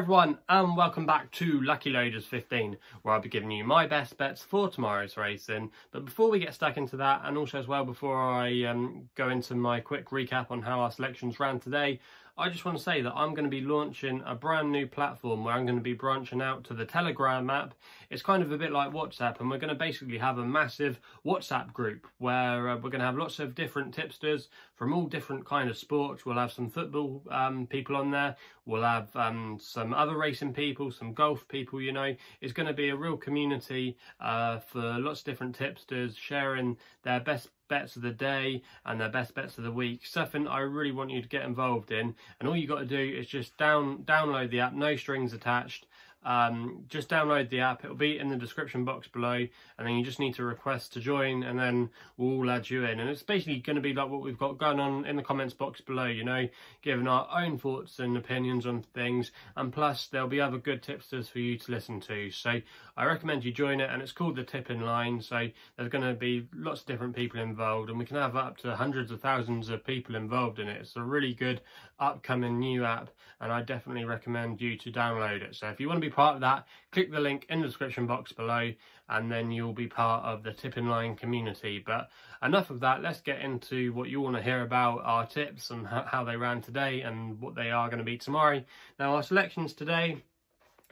Everyone and welcome back to Lucky Loaders 15 where I'll be giving you my best bets for tomorrow's racing. But before we get stuck into that and also as well before I um, go into my quick recap on how our selections ran today, I just want to say that I'm going to be launching a brand new platform where I'm going to be branching out to the Telegram app. It's kind of a bit like WhatsApp and we're going to basically have a massive WhatsApp group where uh, we're going to have lots of different tipsters from all different kind of sports. We'll have some football um, people on there. We'll have um, some other racing people, some golf people, you know. It's going to be a real community uh, for lots of different tipsters sharing their best bets of the day and their best bets of the week. Something I really want you to get involved in. And all you got to do is just down download the app, no strings attached um, just download the app. It'll be in the description box below, and then you just need to request to join, and then we'll add you in. And it's basically going to be like what we've got going on in the comments box below, you know, giving our own thoughts and opinions on things, and plus there'll be other good tipsters for you to listen to. So I recommend you join it, and it's called the Tipping Line. So there's going to be lots of different people involved, and we can have up to hundreds of thousands of people involved in it. It's a really good upcoming new app, and I definitely recommend you to download it. So if you want to be part of that, click the link in the description box below and then you'll be part of the tipping line community. But enough of that, let's get into what you want to hear about our tips and how they ran today and what they are going to be tomorrow. Now our selections today,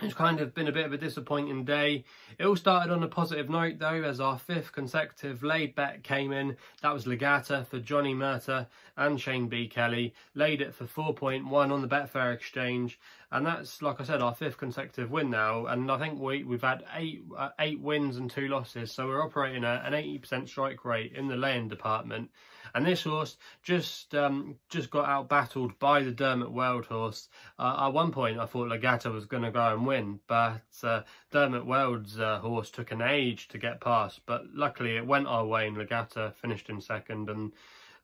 it's kind of been a bit of a disappointing day. It all started on a positive note though as our fifth consecutive laid bet came in. That was Legata for Johnny Murtagh and Shane B. Kelly. Laid it for 4.1 on the Betfair exchange and that's like I said our fifth consecutive win now and I think we, we've had eight uh, eight wins and two losses so we're operating at an 80% strike rate in the laying department and this horse just um, just got out battled by the Dermot Weld horse. Uh, at one point I thought Legato was going to go and win but uh, Dermot Weld's uh, horse took an age to get past but luckily it went our way and Legato finished in second and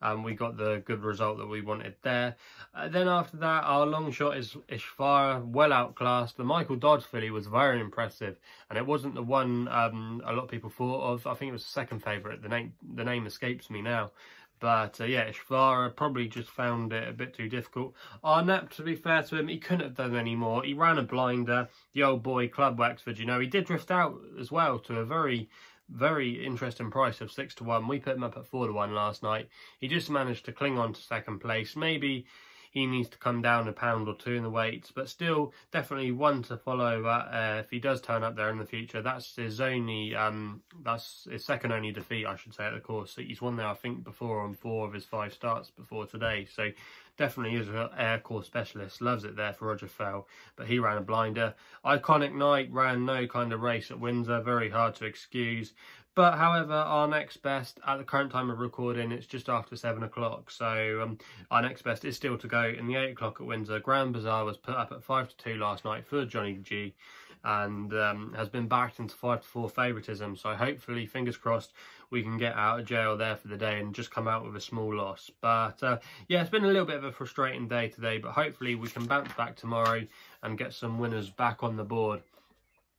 and we got the good result that we wanted there. Uh, then after that, our long shot is Ishvara, well outclassed. The Michael Dods filly was very impressive, and it wasn't the one um, a lot of people thought of. I think it was the second favourite. The name the name escapes me now. But uh, yeah, Ishvara probably just found it a bit too difficult. Arnett, to be fair to him, he couldn't have done any more. He ran a blinder. The old boy, Club Wexford, you know, he did drift out as well to a very very interesting price of 6 to 1. We put him up at 4 to 1 last night. He just managed to cling on to second place. Maybe he needs to come down a pound or two in the weights, but still definitely one to follow uh, if he does turn up there in the future. That's his only, um, that's his second only defeat, I should say, at the course. He's won there, I think, before on four of his five starts before today. So definitely is an air course specialist. Loves it there for Roger Fell, but he ran a blinder. Iconic Night ran no kind of race at Windsor, very hard to excuse. But however, our next best at the current time of recording, it's just after seven o'clock. So um, our next best is still to go in the eight o'clock at Windsor. Grand Bazaar was put up at five to two last night for Johnny G and um, has been backed into five to four favouritism. So hopefully, fingers crossed, we can get out of jail there for the day and just come out with a small loss. But uh, yeah, it's been a little bit of a frustrating day today, but hopefully we can bounce back tomorrow and get some winners back on the board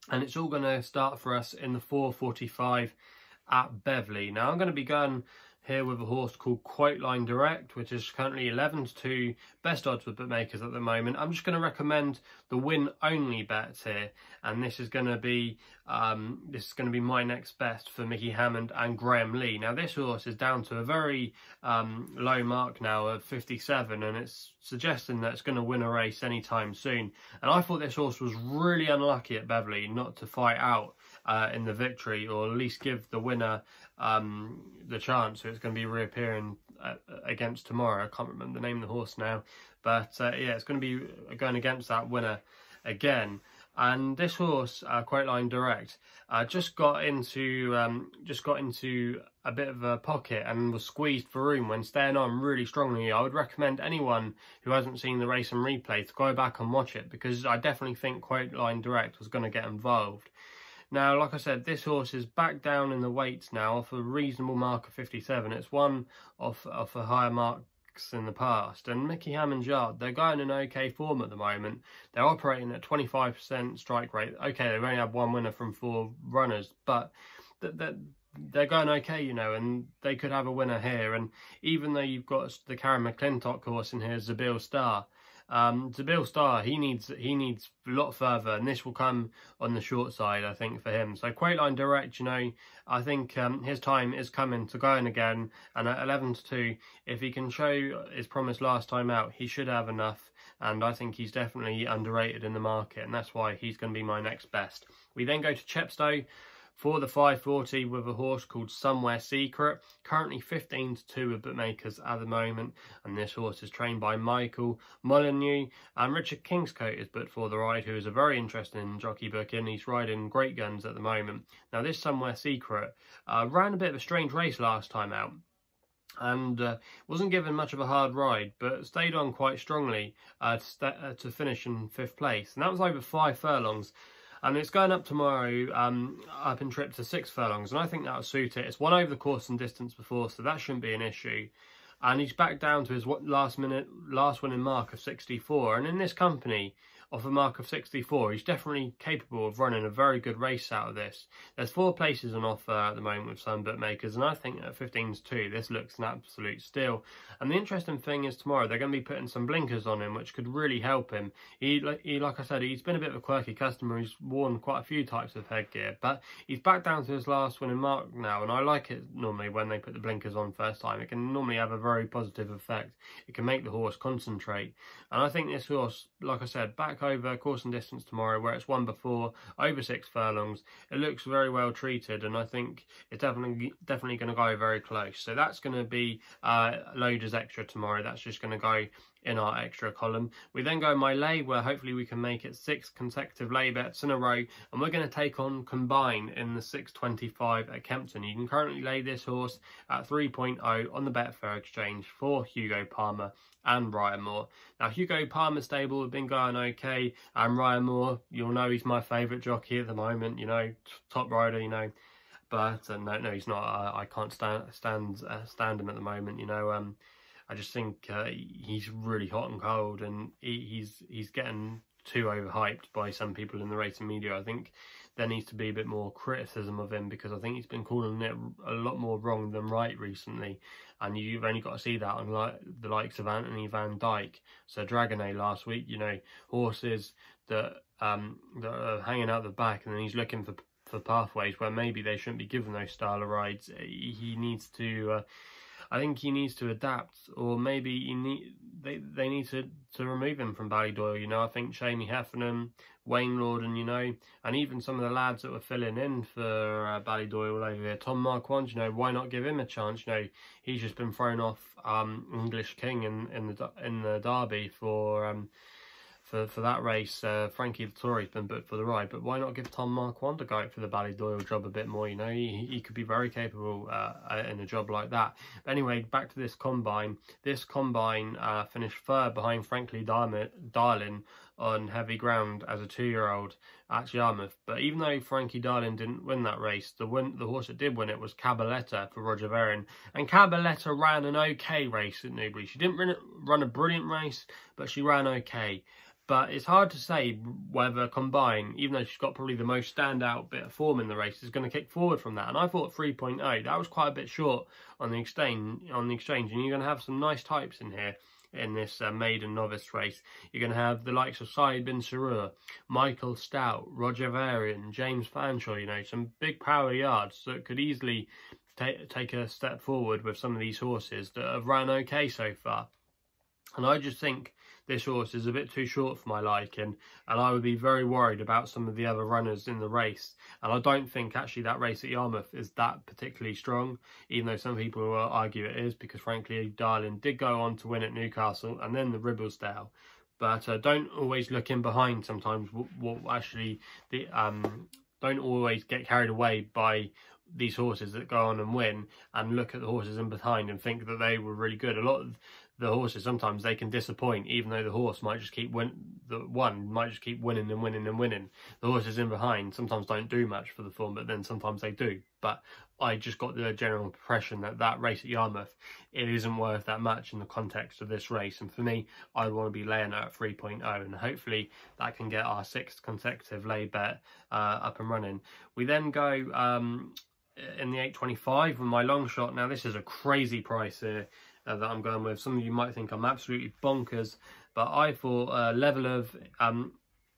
and it's all going to start for us in the 4.45 at Beverley. Now I'm going to be going here with a horse called Quoteline Direct, which is currently 11 to 2 best odds with bookmakers at the moment. I'm just going to recommend the win only bets here, and this is going to be um, this is going to be my next best for Mickey Hammond and Graham Lee. Now this horse is down to a very um, low mark now of 57, and it's suggesting that it's going to win a race anytime soon. And I thought this horse was really unlucky at Beverley not to fight out uh, in the victory, or at least give the winner um, the chance. So it's going to be reappearing uh, against tomorrow. I can't remember the name of the horse now, but uh, yeah, it's going to be going against that winner again. And this horse, uh, Quoteline Direct, uh, just got into um, just got into a bit of a pocket and was squeezed for room when staying on really strongly. I would recommend anyone who hasn't seen the race and replay to go back and watch it because I definitely think Quoteline Direct was going to get involved. Now, like I said, this horse is back down in the weights now off a reasonable mark of 57. It's one off, off a higher marks in the past. And Mickey Hammond's yard, they're going in okay form at the moment. They're operating at 25% strike rate. Okay, they've only had one winner from four runners, but they're, they're going okay, you know, and they could have a winner here. And even though you've got the Karen McLintock horse in here, Zabeel Star, Um, Bill Star, he needs he needs a lot further, and this will come on the short side, I think, for him. So Quoteline Direct, you know, I think um, his time is coming to going again, and at 11 to 2, if he can show his promise last time out, he should have enough, and I think he's definitely underrated in the market, and that's why he's going to be my next best. We then go to Chepstow for the 540 with a horse called Somewhere Secret. Currently 15 to 2 with bookmakers at the moment. And this horse is trained by Michael Mullineaux. And Richard Kingscote is booked for the ride, who is a very interesting jockey booking. He's riding great guns at the moment. Now this Somewhere Secret uh, ran a bit of a strange race last time out and uh, wasn't given much of a hard ride, but stayed on quite strongly uh, to, uh, to, finish in fifth place. And that was over five furlongs. And it's going up tomorrow um, up in trip to six furlongs, and I think that'll suit it. It's one over the course and distance before, so that shouldn't be an issue. And he's back down to his last minute, last winning mark of 64. And in this company, of a mark of 64. He's definitely capable of running a very good race out of this. There's four places on offer at the moment with some bookmakers, and I think at 15 to 2, this looks an absolute steal. And the interesting thing is tomorrow they're going to be putting some blinkers on him, which could really help him. He, he, like I said, he's been a bit of a quirky customer. He's worn quite a few types of headgear, but he's back down to his last winning mark now, and I like it normally when they put the blinkers on first time. It can normally have a very positive effect. It can make the horse concentrate. And I think this horse, like I said, back over course and distance tomorrow where it's won before over six furlongs. It looks very well treated and I think it's definitely definitely going to go very close. So that's going to be uh, loaders extra tomorrow. That's just going to go in our extra column. We then go my lay where hopefully we can make it six consecutive lay bets in a row and we're going to take on Combine in the 625 at Kempton. You can currently lay this horse at 3.0 on the Betfair exchange for Hugo Palmer and Ryan Moore. Now Hugo Palmer's stable have been going okay and Ryan Moore, you'll know he's my favourite jockey at the moment, you know, top rider, you know. But uh, no, no, he's not. I, I can't stand stand uh, stand him at the moment. You know, um, I just think uh, he's really hot and cold, and he, he's he's getting too overhyped by some people in the racing media. I think there needs to be a bit more criticism of him because I think he's been calling it a lot more wrong than right recently, and you've only got to see that on like the likes of Anthony Van Dyck, so Dragonet last week. You know, horses that um that are hanging out the back, and then he's looking for for pathways where maybe they shouldn't be given those style of rides. He needs to. Uh, I think he needs to adapt, or maybe he need they they need to to remove him from Ballydoyle. You know, I think Seamie Heffernan, Wayne Lordan, you know, and even some of the lads that were filling in for uh, Ballydoyle over here, Tom Marquand, you know, why not give him a chance? You know, he's just been thrown off um, English King in in the in the Derby for. Um, for, for that race, uh, Frankie Dettori's been booked for the ride, but why not give Tom Marquand a go for the Ballydoyle job a bit more? You know, he, he could be very capable uh, in a job like that. But anyway, back to this combine. This combine uh, finished third behind Frankly Darling on heavy ground as a two-year-old at Yarmouth. But even though Frankly Darling didn't win that race, the win the horse that did win it was Cabaletta for Roger Varian. And Cabaletta ran an okay race at Newbury. She didn't run a brilliant race, but she ran okay. But it's hard to say whether Combine, even though she's got probably the most standout bit of form in the race, is going to kick forward from that. And I thought 3.0, that was quite a bit short on the exchange. On the exchange, and you're going to have some nice types in here in this uh, maiden novice race. You're going to have the likes of Saeed bin Suroor, Michael Stoute, Roger Varian, James Fanshawe, you know, some big power yards that could easily take a step forward with some of these horses that have ran okay so far. And I just think this horse is a bit too short for my liking and I would be very worried about some of the other runners in the race and I don't think actually that race at Yarmouth is that particularly strong even though some people will argue it is because Frankly Darling did go on to win at Newcastle and then the Ribblesdale but uh, don't always look in behind sometimes what, actually the um don't always get carried away by these horses that go on and win and look at the horses in behind and think that they were really good. A lot of the horses sometimes they can disappoint even though the horse might just keep win the one might just keep winning and winning and winning. The horses in behind sometimes don't do much for the form but then sometimes they do. But i just got the general impression that that race at yarmouth it isn't worth that much in the context of this race. And for me i want to be laying at 3.0 and hopefully that can get our sixth consecutive lay bet uh, up and running. We then go um, in the 825 with my long shot. Now this is a crazy price here uh, that I'm going with. Some of you might think I'm absolutely bonkers, but I thought a level of um,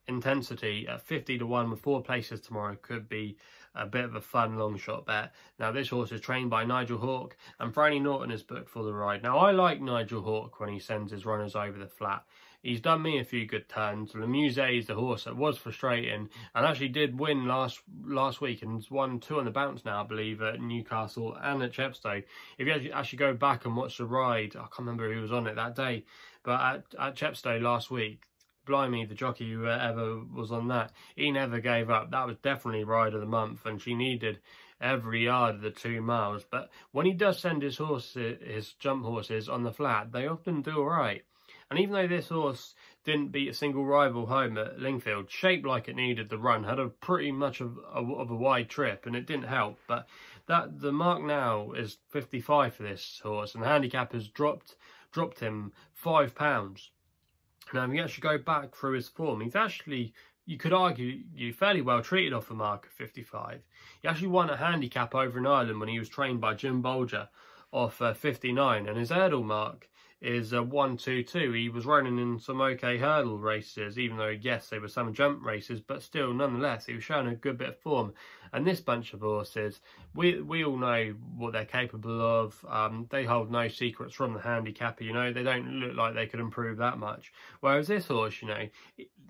intensity at 50 to 1 with four places tomorrow could be a bit of a fun long shot bet. Now this horse is trained by Nigel Hawke and Franny Norton is booked for the ride. Now I like Nigel Hawke when he sends his runners over the flat. He's done me a few good turns. Le Musée is the horse that was frustrating and actually did win last last week and won two on the bounce now, I believe, at Newcastle and at Chepstow. If you actually go back and watch the ride, I can't remember who was on it that day, but at, at Chepstow last week, blimey, the jockey who ever was on that, he never gave up. That was definitely ride of the month, and she needed every yard of the two miles. But when he does send his horses, his jump horses on the flat, they often do all right. And even though this horse didn't beat a single rival home at Lingfield, shaped like it needed the run, had a pretty much of a, of a wide trip, and it didn't help. But that the mark now is 55 for this horse, and the handicap has dropped dropped him five pounds. Now, if you actually go back through his form, he's actually, you could argue, you fairly well treated off a mark of 55. He actually won a handicap over in Ireland when he was trained by Jim Bolger off uh, 59, and his hurdle mark is a 1-2-2. He was running in some okay hurdle races, even though, yes, they were some jump races, but still, nonetheless, he was showing a good bit of form. And this bunch of horses, we we all know what they're capable of. Um, they hold no secrets from the handicapper, you know. They don't look like they could improve that much. Whereas this horse, you know,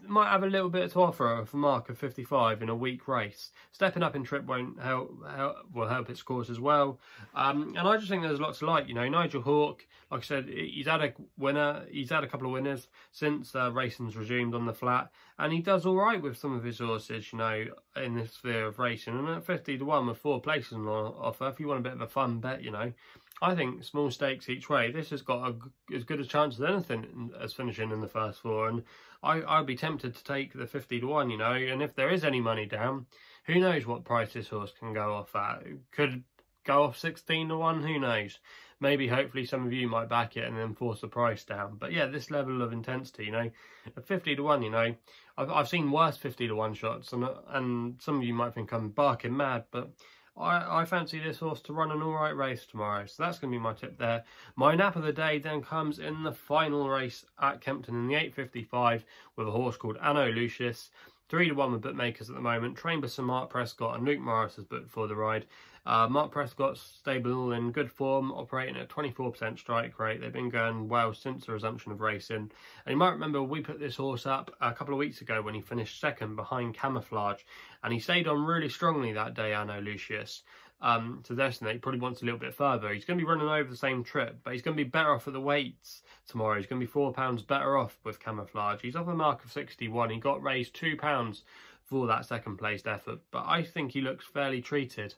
might have a little bit to offer for mark of 55 in a weak race. Stepping up in trip won't help, help will help its course as well. Um, and I just think there's lots to like. You know, Nigel Hawke, like I said, he's had a winner. He's had a couple of winners since uh, racing's resumed on the flat, and he does all right with some of his horses. You know, in this sphere of racing, and at 50 to one with four places on offer, if you want a bit of a fun bet, you know. I think small stakes each way. This has got a, as good a chance as anything as finishing in the first four, and I, I'd be tempted to take the 50 to 1, you know, and if there is any money down, who knows what price this horse can go off at. Could go off 16 to 1, who knows. Maybe, hopefully, some of you might back it and then force the price down. But yeah, this level of intensity, you know, at 50 to 1, you know, I've, I've seen worse 50 to 1 shots, and, uh, and some of you might think I'm barking mad, but I, I fancy this horse to run an alright race tomorrow. So that's going to be my tip there. My nap of the day then comes in the final race at Kempton in the 8.55 with a horse called Anno Lucis. Three to one with bookmakers at the moment. Trained by Sir Mark Prescott and Luke Morris has booked for the ride. Uh, Mark Prescott's stable in good form, operating at 24% strike rate. They've been going well since the resumption of racing. And you might remember we put this horse up a couple of weeks ago when he finished second behind Camouflage. And he stayed on really strongly that day, Anno Lucis. Um, to Destiny, he probably wants a little bit further. He's going to be running over the same trip, but he's going to be better off at the weights tomorrow. He's going to be four pounds better off with camouflage. He's off a mark of 61. He got raised two pounds for that second placed effort, but I think he looks fairly treated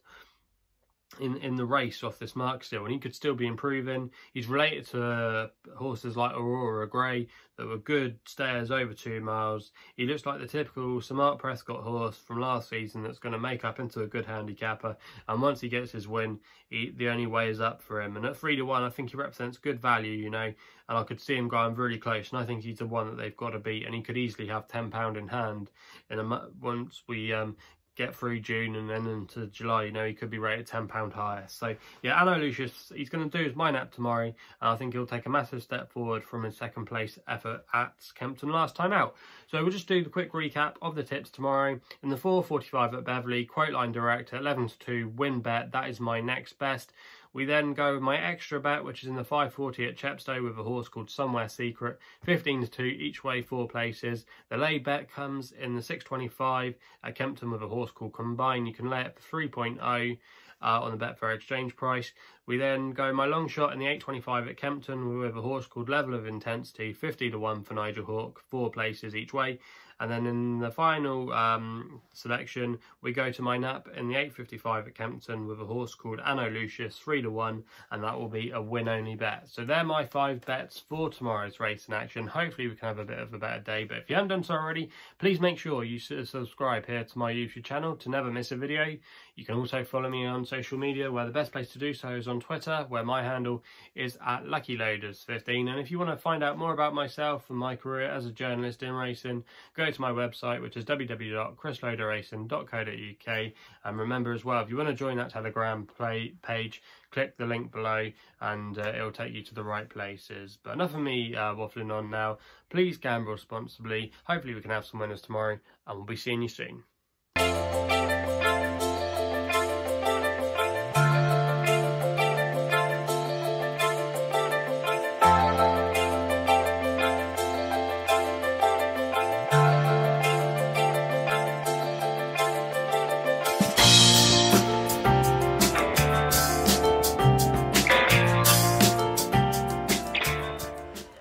in in the race off this mark still and he could still be improving. He's related to uh, horses like aurora grey that were good stayers over two miles. He looks like the typical smart Prescott horse from last season that's going to make up into a good handicapper and once he gets his win he, the only way is up for him. And at three to one i think he represents good value you know and i could see him going really close and i think he's the one that they've got to beat and he could easily have 10 pound in hand in a once we um, get through June and then into July, you know, he could be rated £10 higher. So, yeah, Anno Lucis, he's going to do his mine app tomorrow, and I think he'll take a massive step forward from his second place effort at Kempton last time out. So we'll just do the quick recap of the tips tomorrow. In the 4.45 at Beverley, Quoteline Direct at 11 to 2, win bet, that is my next best. We then go with my extra bet, which is in the 540 at Chepstow with a horse called Somewhere Secret. 15 to 2 each way, four places. The lay bet comes in the 625 at Kempton with a horse called Combine. You can lay it for 3.0 uh, on the Betfair exchange price. We then go my long shot in the 825 at Kempton with a horse called Level of Intensity, 50 to 1 for Nigel Hawke, four places each way. And then in the final um, selection, we go to my nap in the 8.55 at Kempton with a horse called Anno Lucis, 3 to 1, and that will be a win-only bet. So they're my five bets for tomorrow's race in action. Hopefully we can have a bit of a better day, but if you haven't done so already, please make sure you subscribe here to my YouTube channel to never miss a video. You can also follow me on social media, where the best place to do so is on on Twitter, where my handle is at LuckyLoaders15. And if you want to find out more about myself and my career as a journalist in racing, go to my website, which is www.chrisloaderracing.co.uk. And remember as well, if you want to join that Telegram play page, click the link below and uh, it'll take you to the right places. But enough of me uh, waffling on now. Please gamble responsibly. Hopefully we can have some winners tomorrow and we'll be seeing you soon.